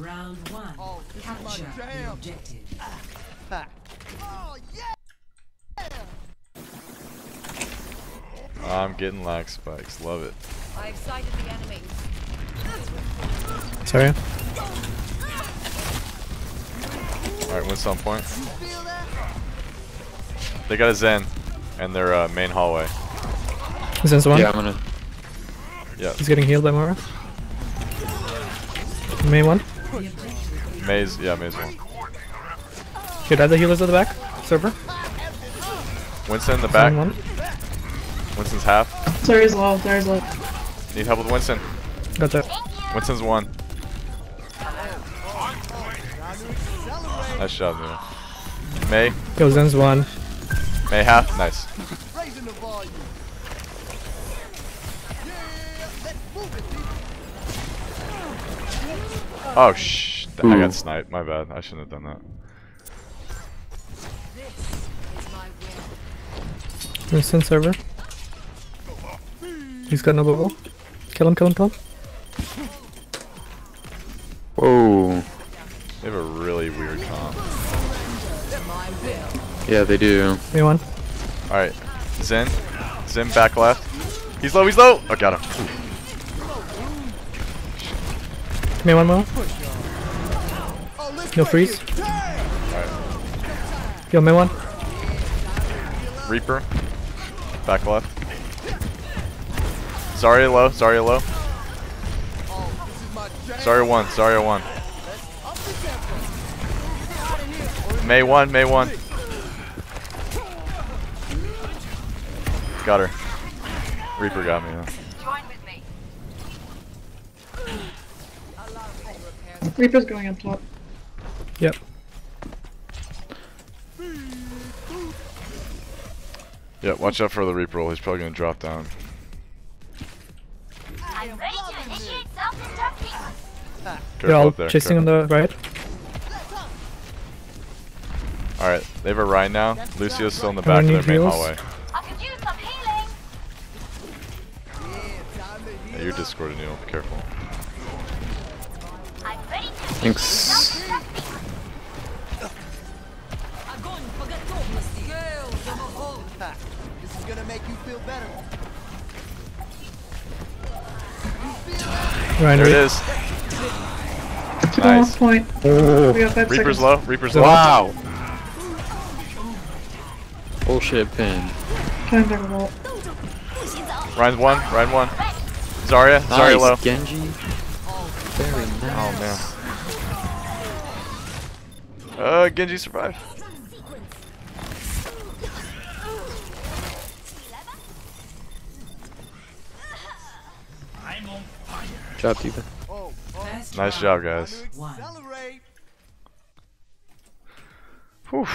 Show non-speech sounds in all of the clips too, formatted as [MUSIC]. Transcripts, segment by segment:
Round one. Oh, this is my Capture the jam. objective. [LAUGHS] Oh yeah! I'm getting lag spikes. Love it. I've sighted the enemy. Sorry. Alright, what's on point? They got a Zen and their uh, main hallway. Zen's the one. Yeah, I'm gonna. Yeah, He's getting healed by Mara. Main one. Maze. Yeah, Maze one. Should I have the healers at the back? Server. Winston in the back. one. Winston's half. Zarya's low, Zarya's low. Need help with Winston. Got that. Winston's one. Nice job, Neil. May. Yo, Zen's one. May half. Nice. People. Oh shh. I hmm. got sniped. My bad. I shouldn't have done that. This is my will. Winston server. He's got no bubble. Kill him, kill him, kill him. Whoa. They have a really weird comp. Yeah, they do. Main one. Alright. Zen. Zen back left. He's low, he's low! Oh, got him. Main one more. No freeze. Damn! Yo, main one. Reaper. Back left. Zarya low, Zarya low. This is my jam. Zarya 1, Zarya 1. Up the tempo. May 1, May 1. Got her. Reaper got me. Huh? Join with me. Reaper's going up top. Yep. Yeah, watch out for the Reaper roll. He's probably gonna drop down. I'm ready to initiate self-destructing. They're all there. chasing on the right. Alright, they have a Ryan now. Lucio's still in the back of their need main hallway. I could use some. Yeah, time to you're up. discorded, Neil. Be careful. Ha, This is gonna make you feel better. Ryan, There it wait. is. Keep Nice. point. Oh. We got five Reaper's seconds. low. Reaper's low. Wow. Bullshit pin. Trying. Ryan's one. Ryan one. Zarya. Zarya Nice, low. Genji. Very nice. Oh man. Uh, Genji survived. Job, D.Va. Oh, oh, Nice job, guys. to One. accelerate. Whew.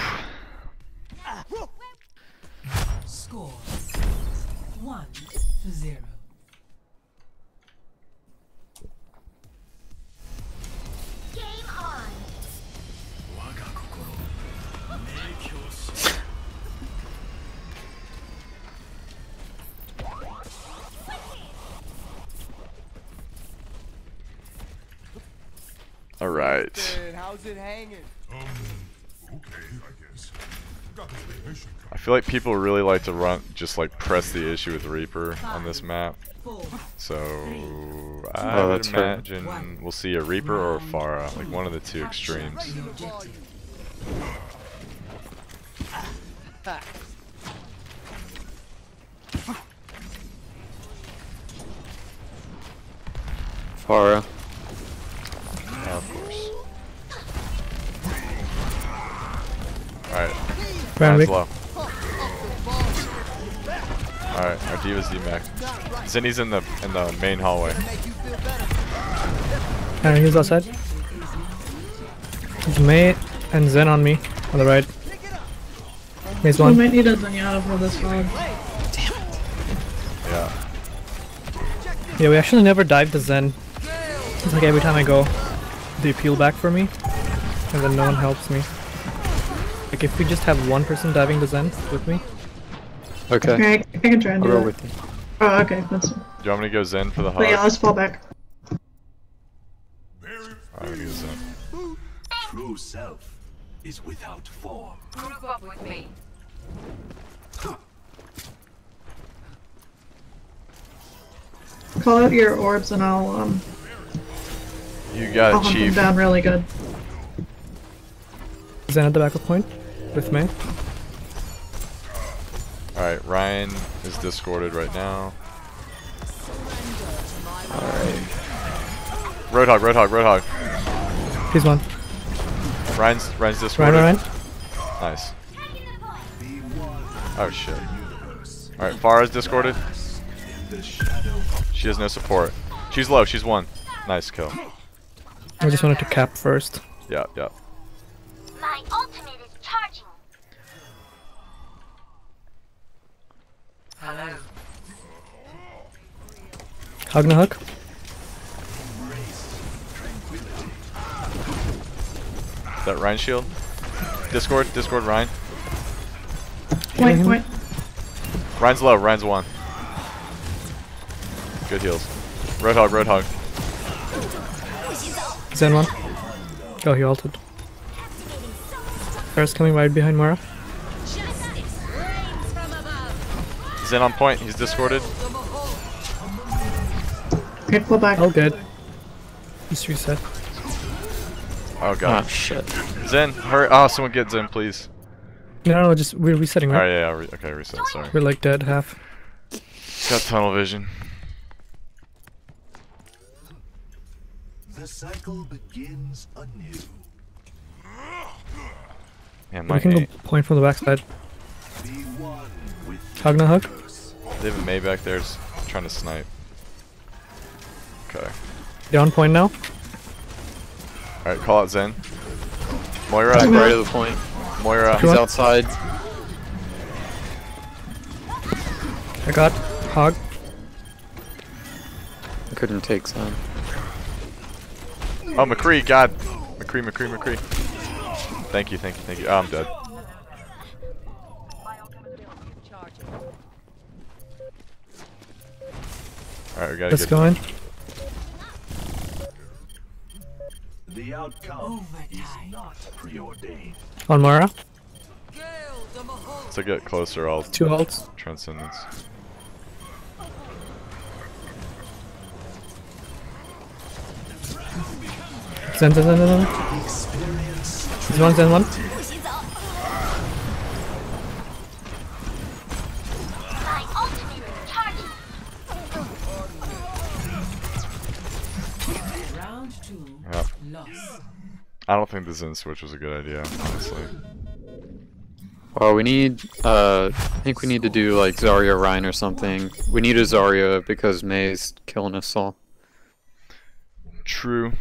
Score. One to zero. Right. Dude, how's it hanging? I feel like people really like to run, just like press the issue with Reaper on this map. So I Oh, would that's fair. imagine we'll see a Reaper or a Pharah, like one of the two extremes. Raising the volume. Ha. Pharah. Ryan, Ryan's weak. low. Alright, our D.Va's D-Mac. Zinni's in the in the main hallway. Make you feel better. Aaron, he's outside. There's May and Zen on me. On the right. May's We might need a Zenyatta for this round. Yeah. Yeah, we actually never dive the Zen. It's like every time I go, they peel back for me. And then no one helps me. Like if we just have one person diving the Zen with me. Okay. Okay, I can try and I'll do go that. with you. Oh, okay, that's. Do you want me to go Zen for the But yeah, let's fall back. Alright, we need Zen. True self is without form. Group up with me. Call out your orbs and I'll um You got I'll got it, hunt them down really good. Zen at the backup point with me. Alright, Ryan is discorded right now. Alright. Roadhog, Roadhog, Roadhog. He's one. Ryan's Ryan's Ryan, discorded. Ryan. Nice. Oh shit. Alright, Pharah's discorded. She has no support. She's low, she's one. Nice kill. I just wanted to cap first. Yeah, yeah. My ultimate is charging. Hello. Hug na. Is that Ryan shield? Discord, Discord, Ryan. Point, him. point. Ryan's low, Ryan's one. Good heals. Roadhog, Roadhog. Zen one. Oh, he ulted. First coming right behind Mara. Zen on point, he's discorded. Okay, pull back. All good. He's reset. Oh god. Ah, shit. Zen, hurry. Oh, someone get Zen, please. No, no, no, just we're resetting, right? Alright, yeah, yeah, re okay, reset, sorry. We're like dead half. Got tunnel vision. The cycle begins anew. Yeah, We my can go point from the backside. Be Hug na hug. They have a May back there trying to snipe. Okay. You on point now? Alright, call out Zen. Moira, Back right of the point. Moira. He's outside. I got hog. I couldn't take some. Oh, McCree, God. McCree, McCree, McCree. Thank you, thank you, thank you. Oh, I'm dead. Alright, we gotta Let's get go the outcome is not preordained. On Mara. Gale de Mahal. to get closer. I'll Two ults. transcendence. Zen, Zen, Zen, Zen, Zen. He's one, Zen, one. My ultimate is charging. Round two. Yep. Loss. I don't think the Zen switch was a good idea, honestly. Well, we need, uh, I think we need to do like Zarya Ryan or something. We need a Zarya because May's killing us all. True.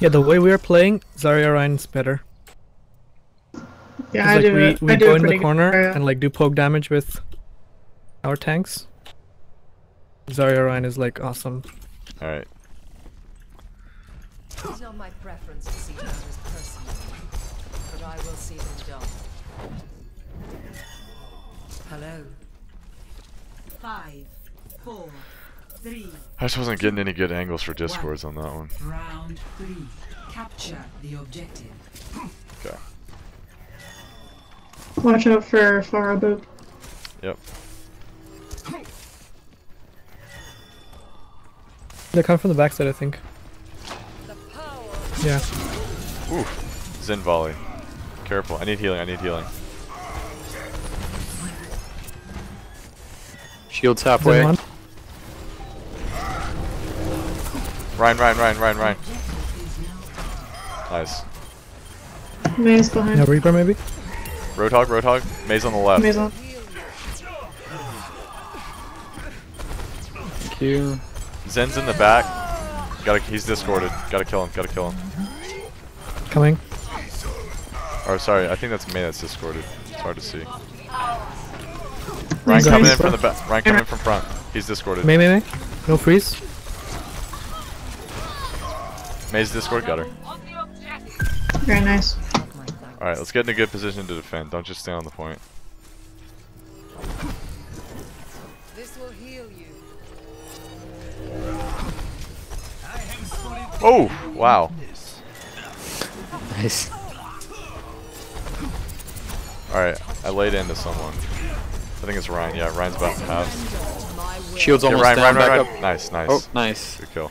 Yeah, the way we are playing, Zarya Ryan's better. Yeah, I like do we, it. we I do go a in pretty the good corner area. and like do poke damage with our tanks. Zarya Ryan is like awesome. Alright. It's not my preference to see matters personally, but I will see them done. Hello. Five, four, three. I just wasn't getting any good angles for discords on that one. Round three. Capture the objective. Okay. Watch out for Pharah Boop. Yep. They come from the backside, I think. The power. Yeah. Oof. Zen volley. Careful. I need healing. I need healing. Shield's halfway. one. Ryan, Ryan, Ryan, Ryan, Ryan. Nice. May's behind. Yeah, Reaper maybe? Roadhog, Roadhog. Maze on the left. May's on. Thank you. Zen's in the back. Gotta. He's discorded. Gotta kill him. Gotta kill him. Coming. Or sorry, I think that's May that's discorded. It's hard to see. Ryan Nice. coming in from the back. Ryan coming in from front. He's discorded. May, May, May. No freeze. May's discord. Got her. Very nice. All right, let's get in a good position to defend. Don't just stand on the point. Oh, wow. Nice. Alright, I laid into someone. I think it's Ryan. Yeah, Ryan's about to have. Shield's Yeah, almost Ryan, down. Ryan, back Ryan, up. Ryan. Nice, nice. Oh, nice. Good kill.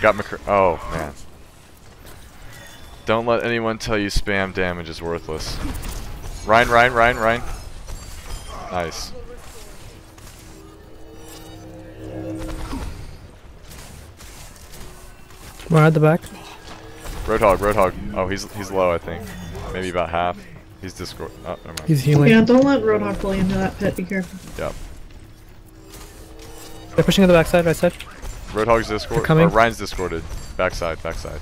Got McCr- Oh, man. Don't let anyone tell you spam damage is worthless. Ryan, Ryan, Ryan, Ryan. Nice. We're at the back. Roadhog, Roadhog. Oh, he's he's low, I think. Maybe about half. He's Discord. Oh, never mind. He's healing. Yeah, don't let Roadhog pull you into that pit. Be careful. Yep. They're pushing on the backside, right side. Roadhog's Discord. They're coming. Or Ryan's Discorded. Backside, backside.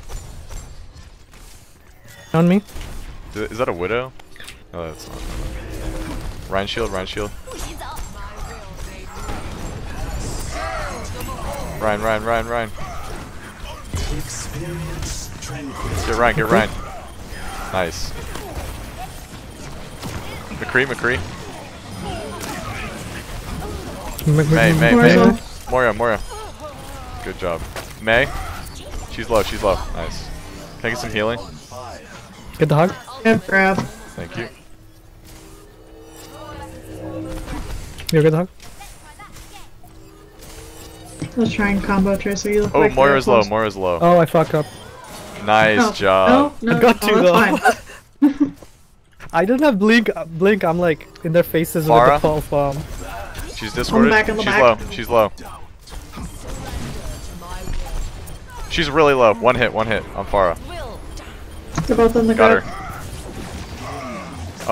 On me. Is is that a Widow? No, that's not. Ryan Shield, Ryan Shield. Ryan, Ryan, Ryan, Ryan. Experience tranquility. Get Ryan, get Ryan. Nice. McCree, McCree. May, May, May. Moira, Moira. Good job. May. She's low, she's low. Nice. Can I get some healing? Get the hug. Yeah, grab. Thank you. You get the hug. Let's try and combo Tracer. You look Oh, like Moira's low, close. Moira's low. Oh, I fucked up. Nice Oh, job. No, no, I got oh, you, that's though. [LAUGHS] [LAUGHS] I didn't have blink. uh, Blink. I'm like in their faces Pharah? with the pulse bomb. She's discorded. back, on the She's back. low. She's low. She's really low. One hit, one hit on Pharah. They're both on the Got grab. her.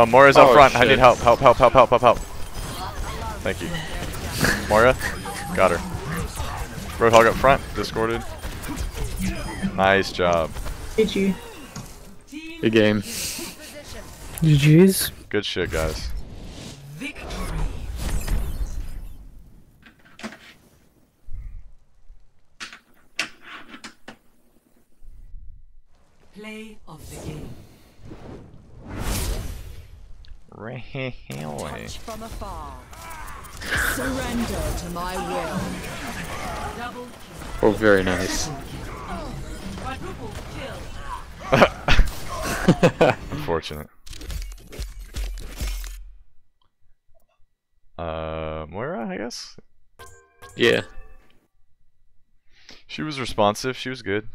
Oh, Moira's up Oh, front. I need help. Help, help, help, help, help, help. Thank you. Moira? Got her. Roadhog up front. Discorded. Nice job. GG. Good game. GG's. Good shit, guys. Victory. Play of the game. Really? Touch from afar. Surrender to my will. Oh, very nice. [LAUGHS] Unfortunate. Uh, Moira, I guess? yeah. She was responsive. She was good.